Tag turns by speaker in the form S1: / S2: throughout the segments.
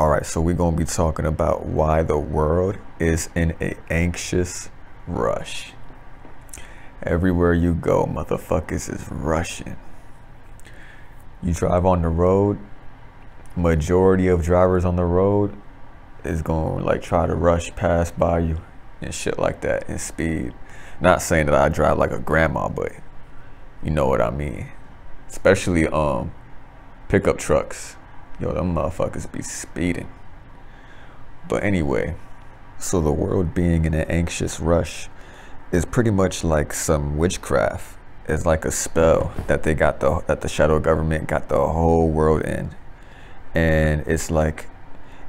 S1: All right, so we're going to be talking about why the world is in an anxious rush. Everywhere you go, motherfuckers is rushing. You drive on the road, majority of drivers on the road is going to like try to rush past by you and shit like that and speed. Not saying that I drive like a grandma, but you know what I mean. Especially um pickup trucks Yo, them motherfuckers be speeding. But anyway, so the world being in an anxious rush is pretty much like some witchcraft. It's like a spell that they got the that the shadow government got the whole world in. And it's like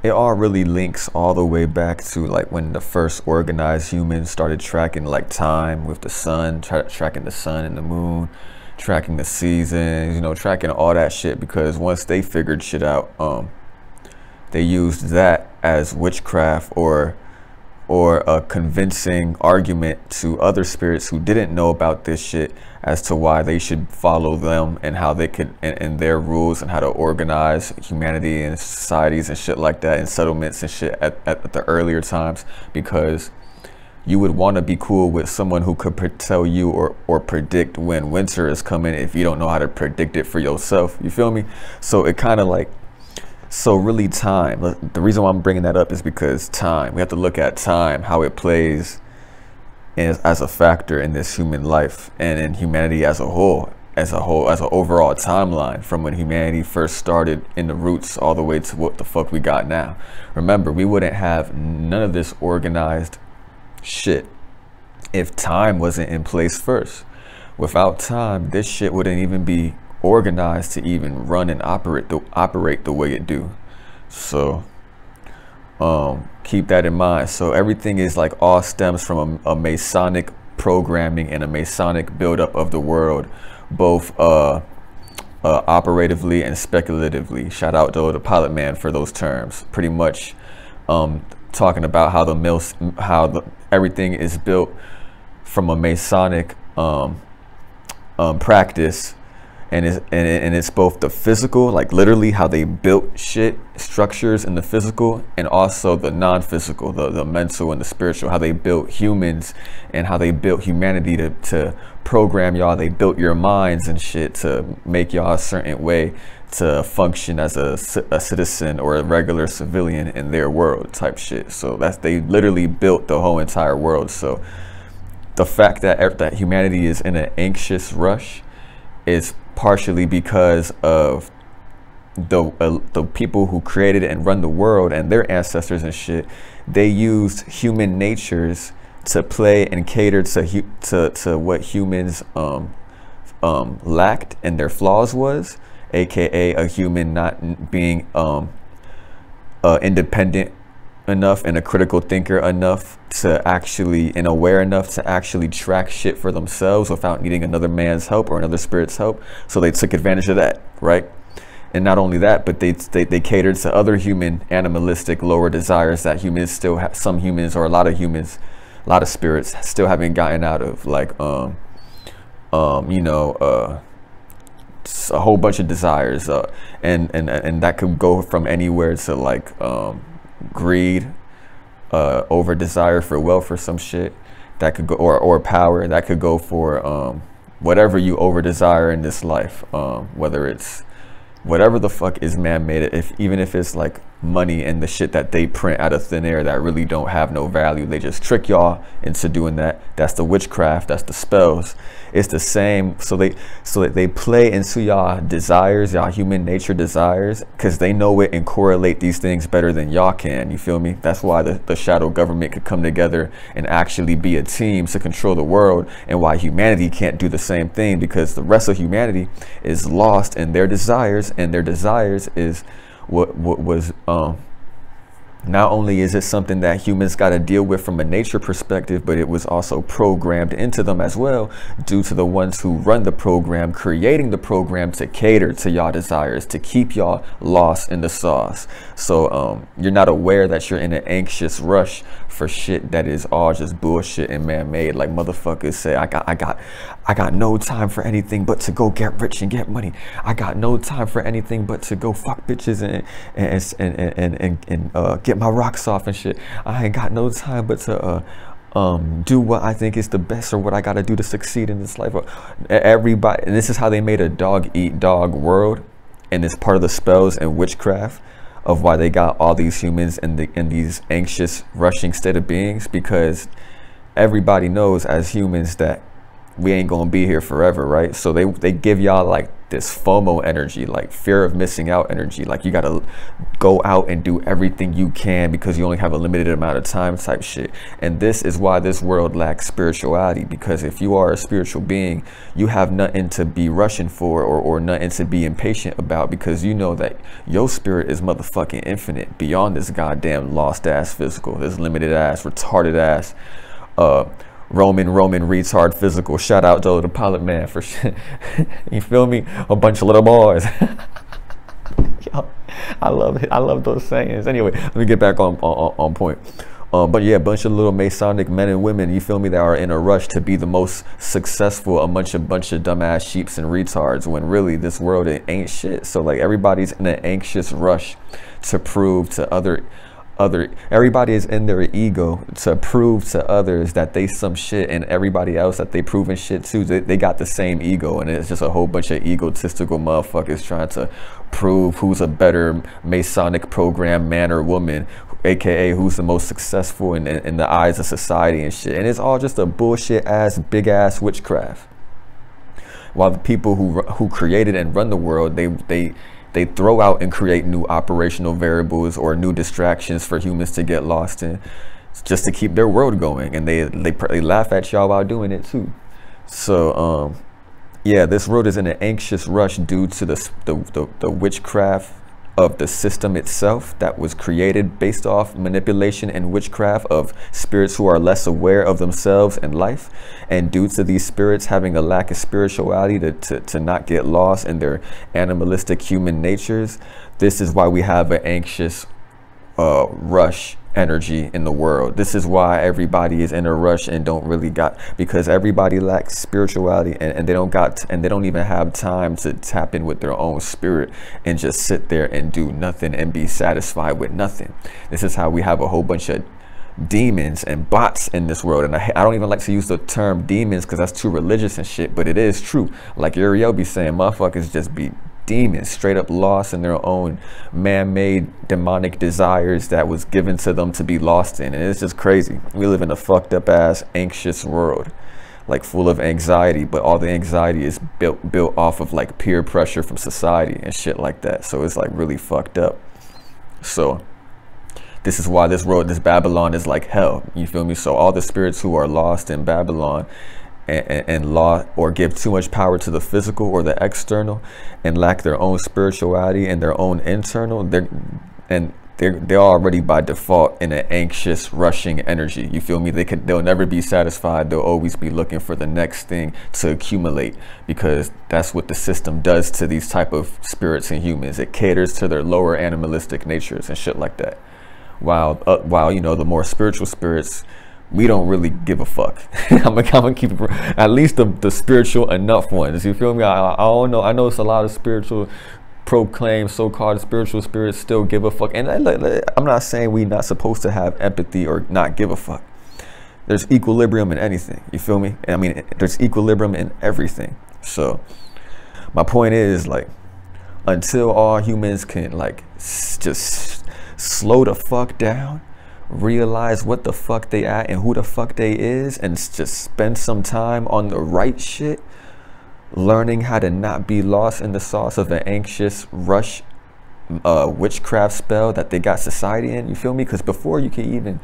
S1: it all really links all the way back to like when the first organized humans started tracking like time with the sun, tra tracking the sun and the moon, tracking the seasons, you know, tracking all that shit because once they figured shit out, um, they used that as witchcraft or or a convincing argument to other spirits who didn't know about this shit as to why they should follow them and how they could and, and their rules and how to organize humanity and societies and shit like that and settlements and shit at, at the earlier times because you would want to be cool with someone who could tell you or, or predict when winter is coming if you don't know how to predict it for yourself. You feel me? So it kind of like, so really time. The reason why I'm bringing that up is because time. We have to look at time, how it plays as, as a factor in this human life and in humanity as a whole as a whole as an overall timeline from when humanity first started in the roots all the way to what the fuck we got now remember we wouldn't have none of this organized shit if time wasn't in place first. Without time, this shit wouldn't even be organized to even run and operate the operate the way it do. So um, keep that in mind. So everything is like all stems from a, a Masonic programming and a Masonic buildup of the world, both uh, uh, operatively and speculatively. Shout out to the pilot man for those terms. Pretty much um, talking about how the mills, how the, everything is built from a Masonic um, um, practice, and it's, and, it, and it's both the physical, like literally how they built shit, structures in the physical, and also the non-physical, the, the mental and the spiritual, how they built humans and how they built humanity to, to program y'all. They built your minds and shit to make y'all a certain way to function as a, a citizen or a regular civilian in their world type shit. So that's they literally built the whole entire world. So the fact that that humanity is in an anxious rush is partially because of the uh, the people who created and run the world and their ancestors and shit. They used human natures to play and cater to to to what humans um um lacked and their flaws was aka a human not being um, uh, independent enough and a critical thinker enough to actually and aware enough to actually track shit for themselves without needing another man's help or another spirit's help. So they took advantage of that, right? And not only that, but they, they, they catered to other human animalistic lower desires that humans still have, some humans or a lot of humans, a lot of spirits still haven't gotten out of like, um, um, you know, uh, a whole bunch of desires uh, and and and that could go from anywhere to like um, greed uh, over desire for wealth or some shit that could go or, or power that could go for um, whatever you over desire in this life um, whether it's whatever the fuck is man-made if even if it's like money and the shit that they print out of thin air that really don't have no value. They just trick y'all into doing that. That's the witchcraft. That's the spells. It's the same. So they so that they play into y'all desires y'all human nature desires because they know it and correlate these things better than y'all can. You feel me? That's why the, the shadow government could come together and actually be a team to control the world and why humanity can't do the same thing because the rest of humanity is lost in their desires and their desires is what what was um, not only is it something that humans got to deal with from a nature perspective, but it was also programmed into them as well due to the ones who run the program, creating the program to cater to y'all desires, to keep y'all lost in the sauce. So um, you're not aware that you're in an anxious rush for shit that is all just bullshit and man-made. Like motherfuckers say, I got, I got, I got no time for anything but to go get rich and get money. I got no time for anything but to go fuck bitches and and and and and, and uh, get my rocks off and shit. I ain't got no time but to uh, um, do what I think is the best or what I got to do to succeed in this life. Everybody, and this is how they made a dog eat dog world, and it's part of the spells and witchcraft of why they got all these humans in the in these anxious, rushing state of beings because everybody knows as humans that we ain't gonna be here forever, right? So they they give y'all like this FOMO energy, like fear of missing out energy. Like you gotta go out and do everything you can because you only have a limited amount of time type shit. And this is why this world lacks spirituality because if you are a spiritual being, you have nothing to be rushing for or, or nothing to be impatient about because you know that your spirit is motherfucking infinite beyond this goddamn lost ass physical, this limited ass, retarded ass, uh, Roman, Roman retard physical. Shout out to the pilot man for shit. you feel me? A bunch of little boys. Yo, I love it. I love those sayings. Anyway, let me get back on on, on point. Um, but yeah, a bunch of little Masonic men and women, you feel me, that are in a rush to be the most successful A bunch of bunch of dumbass sheeps and retards when really this world ain't shit. So like everybody's in an anxious rush to prove to other other everybody is in their ego to prove to others that they some shit and everybody else that they proven shit to they, they got the same ego. And it's just a whole bunch of egotistical motherfuckers trying to prove who's a better masonic program man or woman aka who's the most successful in, in, in the eyes of society and shit. And it's all just a bullshit ass big ass witchcraft. While the people who who created and run the world they they they throw out and create new operational variables or new distractions for humans to get lost in just to keep their world going. And they they, they laugh at y'all while doing it too. So um yeah this world is in an anxious rush due to the the, the, the witchcraft of the system itself that was created based off manipulation and witchcraft of spirits who are less aware of themselves and life. And due to these spirits having a lack of spirituality to, to, to not get lost in their animalistic human natures, this is why we have an anxious uh, rush energy in the world. This is why everybody is in a rush and don't really got because everybody lacks spirituality and, and they don't got and they don't even have time to tap in with their own spirit and just sit there and do nothing and be satisfied with nothing. This is how we have a whole bunch of demons and bots in this world and I, I don't even like to use the term demons because that's too religious and shit but it is true like Uriel be saying motherfuckers just be straight up lost in their own man-made demonic desires that was given to them to be lost in. And it's just crazy. We live in a fucked up ass anxious world, like full of anxiety, but all the anxiety is built built off of like peer pressure from society and shit like that. So it's like really fucked up. So this is why this world, this Babylon is like hell. You feel me? So all the spirits who are lost in Babylon and, and, law or give too much power to the physical or the external and lack their own spirituality and their own internal they're and they're, they're already by default in an anxious rushing energy. You feel me? They could they'll never be satisfied. They'll always be looking for the next thing to accumulate because that's what the system does to these type of spirits and humans. It caters to their lower animalistic natures and shit like that. While uh, while you know the more spiritual spirits we don't really give a fuck. I'm gonna, I'm gonna keep at least the, the spiritual enough ones. You feel me? I, I don't know. I know it's a lot of spiritual proclaimed so-called spiritual spirits still give a fuck. And I'm not saying we not supposed to have empathy or not give a fuck. There's equilibrium in anything. You feel me? I mean, there's equilibrium in everything. So my point is like, until all humans can like just slow the fuck down realize what the fuck they at and who the fuck they is and just spend some time on the right shit learning how to not be lost in the sauce of an anxious rush uh, witchcraft spell that they got society in you feel me? Because before you can even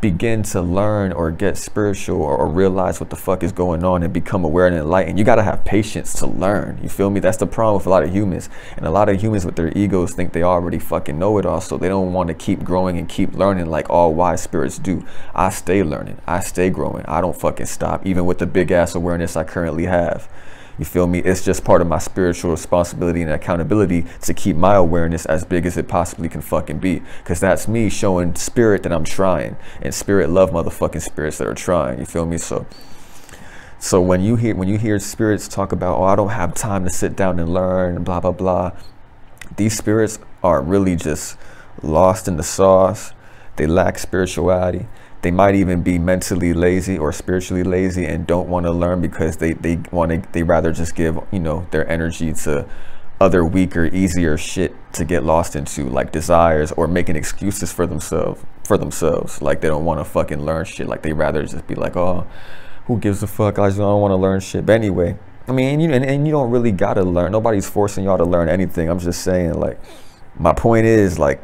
S1: begin to learn or get spiritual or, or, realize what the fuck is going on and become aware and enlightened, you got to have patience to learn. You feel me? That's the problem with a lot of humans. And a lot of humans with their egos think they already fucking know it all. So they don't want to keep growing and keep learning like all wise spirits do. I stay learning. I stay growing. I don't fucking stop, even with the big ass awareness I currently have. You feel me? It's just part of my spiritual responsibility and accountability to keep my awareness as big as it possibly can fucking be. Because that's me showing spirit that I'm trying. And spirit love motherfucking spirits that are trying. You feel me? So So when you hear when you hear spirits talk about, oh, I don't have time to sit down and learn, blah blah blah, these spirits are really just lost in the sauce. They lack spirituality. They might even be mentally lazy or spiritually lazy and don't want to learn because they they want to they rather just give you know their energy to other weaker, easier shit to get lost into, like desires or making excuses for themselves for themselves. Like they don't want to fucking learn shit. Like they rather just be like, oh, who gives a fuck? I just don't want to learn shit. But anyway, I mean, you and, and you don't really gotta learn. Nobody's forcing y'all to learn anything. I'm just saying, like, my point is like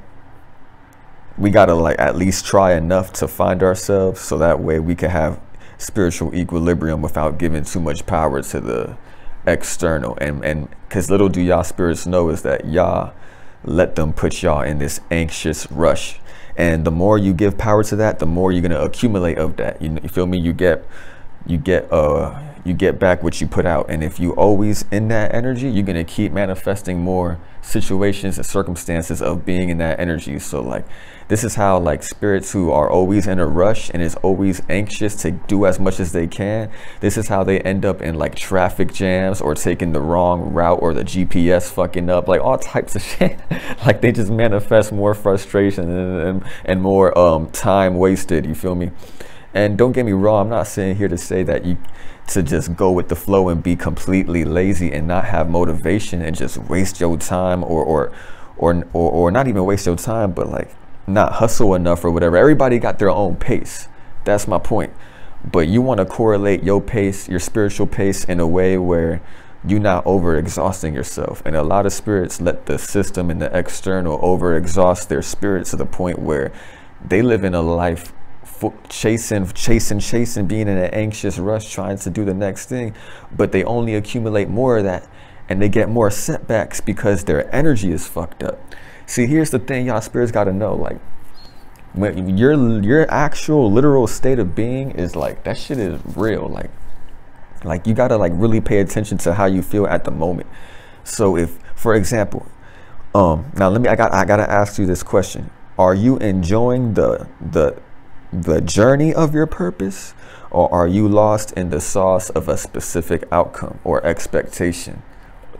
S1: we gotta like at least try enough to find ourselves so that way we can have spiritual equilibrium without giving too much power to the external. And and because little do y'all spirits know is that y'all let them put y'all in this anxious rush. And the more you give power to that the more you're going to accumulate of that. You, you feel me? You get you get uh you get back what you put out. And if you always in that energy you're going to keep manifesting more situations and circumstances of being in that energy. So like this is how like spirits who are always in a rush and is always anxious to do as much as they can this is how they end up in like traffic jams or taking the wrong route or the gps fucking up like all types of shit. Like they just manifest more frustration and, and, and more um time wasted. You feel me? And don't get me wrong, I'm not saying here to say that you to just go with the flow and be completely lazy and not have motivation and just waste your time or or or or, or not even waste your time, but like not hustle enough or whatever. Everybody got their own pace. That's my point. But you want to correlate your pace, your spiritual pace in a way where you're not over exhausting yourself. And a lot of spirits let the system and the external over exhaust their spirits to the point where they live in a life chasing, chasing, chasing, being in an anxious rush, trying to do the next thing, but they only accumulate more of that and they get more setbacks because their energy is fucked up. See, here's the thing y'all spirits got to know like when your your actual literal state of being is like that shit is real like like you got to like really pay attention to how you feel at the moment. So if for example, um now let me I got I got to ask you this question. Are you enjoying the the the journey of your purpose or are you lost in the sauce of a specific outcome or expectation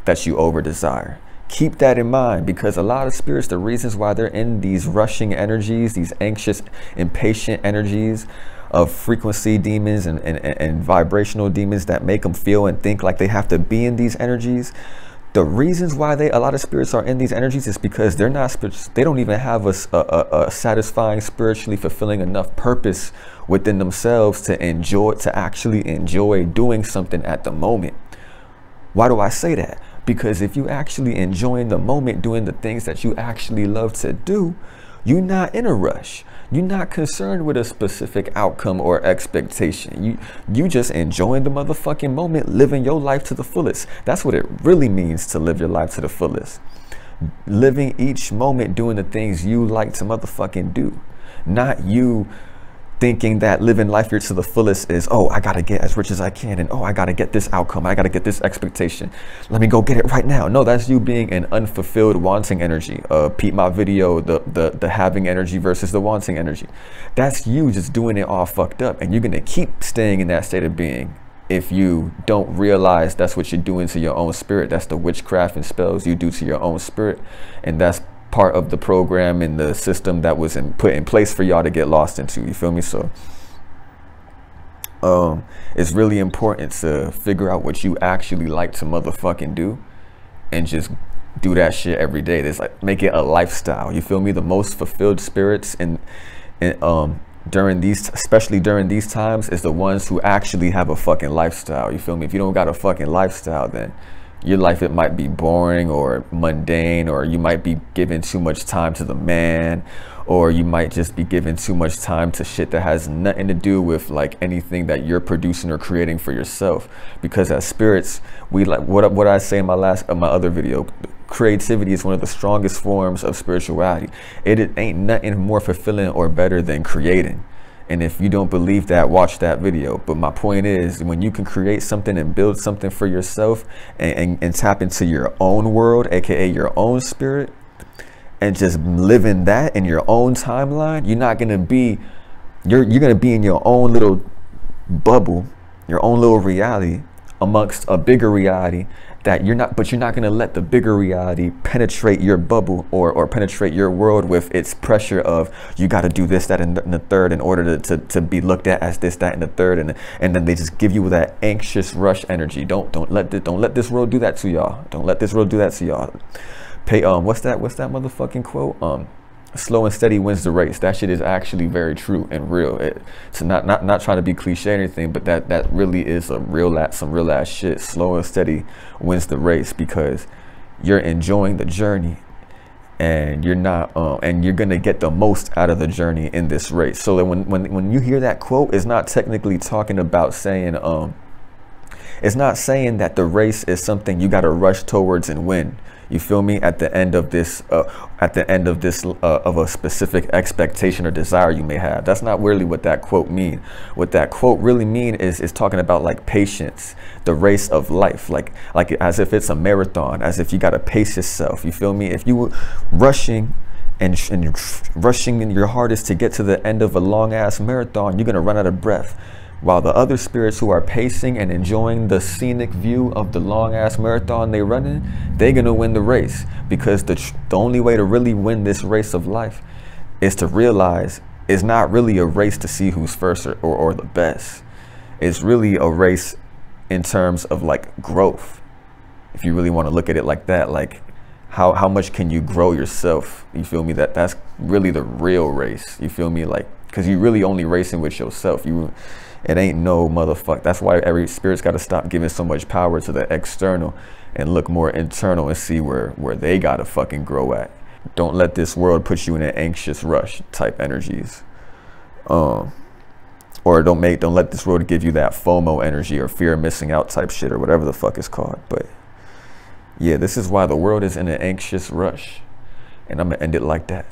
S1: that you over desire? Keep that in mind because a lot of spirits, the reasons why they're in these rushing energies, these anxious, impatient energies of frequency demons and, and, and vibrational demons that make them feel and think like they have to be in these energies the reasons why they a lot of spirits are in these energies is because they're not they don't even have a, a, a, satisfying spiritually fulfilling enough purpose within themselves to enjoy to actually enjoy doing something at the moment. Why do i say that? Because if you actually enjoying the moment doing the things that you actually love to do you're not in a rush you're not concerned with a specific outcome or expectation. You you just enjoying the motherfucking moment, living your life to the fullest. That's what it really means to live your life to the fullest. Living each moment doing the things you like to motherfucking do. Not you thinking that living life here to the fullest is, oh, I got to get as rich as I can. And oh, I got to get this outcome. I got to get this expectation. Let me go get it right now. No, that's you being an unfulfilled wanting energy. Uh, Pete, my video, the, the, the having energy versus the wanting energy. That's you just doing it all fucked up. And you're going to keep staying in that state of being if you don't realize that's what you're doing to your own spirit. That's the witchcraft and spells you do to your own spirit. And that's part of the program and the system that was in, put in place for y'all to get lost into. You feel me? So um, it's really important to figure out what you actually like to motherfucking do and just do that shit every day. It's like make it a lifestyle. You feel me? The most fulfilled spirits and um during these especially during these times is the ones who actually have a fucking lifestyle. You feel me? If you don't got a fucking lifestyle then your life it might be boring or mundane or you might be giving too much time to the man or you might just be giving too much time to shit that has nothing to do with like anything that you're producing or creating for yourself. Because as spirits we like what what I say in my last uh, my other video creativity is one of the strongest forms of spirituality. It, it ain't nothing more fulfilling or better than creating and if you don't believe that, watch that video. But my point is, when you can create something and build something for yourself and, and, and tap into your own world, aka your own spirit, and just live in that in your own timeline, you're not gonna be, you're you're gonna be in your own little bubble your own little reality amongst a bigger reality that you're not but you're not going to let the bigger reality penetrate your bubble or, or penetrate your world with its pressure of you got to do this that and the third in order to, to, to be looked at as this that and the third and and then they just give you that anxious rush energy. Don't don't let this, don't let this world do that to y'all. Don't let this world do that to y'all. Pay um what's that what's that motherfucking quote? Um slow and steady wins the race. That shit is actually very true and real. It, to not not not trying to be cliche or anything, but that that really is a real some real ass shit. Slow and steady wins the race because you're enjoying the journey and you're not um, and you're gonna get the most out of the journey in this race. So that when when when you hear that quote, it's not technically talking about saying um it's not saying that the race is something you got to rush towards and win. You feel me? At the end of this, uh, at the end of this, uh, of a specific expectation or desire you may have. That's not really what that quote mean. What that quote really mean is is talking about like patience, the race of life, like like as if it's a marathon, as if you got to pace yourself. You feel me? If you were rushing and, and rushing in your hardest to get to the end of a long ass marathon, you're gonna run out of breath. While the other spirits who are pacing and enjoying the scenic view of the long ass marathon they're running, they're gonna win the race because the, the only way to really win this race of life is to realize it's not really a race to see who's first or, or, or the best. It's really a race in terms of like growth. If you really want to look at it like that, like how, how much can you grow yourself? You feel me? That that's really the real race. You feel me? Like, cause you really only racing with yourself. You, it ain't no motherfucker. That's why every spirit's got to stop giving so much power to the external and look more internal and see where, where they got to fucking grow at. Don't let this world put you in an anxious rush type energies. Um, or don't make, don't let this world give you that FOMO energy or fear of missing out type shit or whatever the fuck is called. But yeah, this is why the world is in an anxious rush. And I'm to end it like that.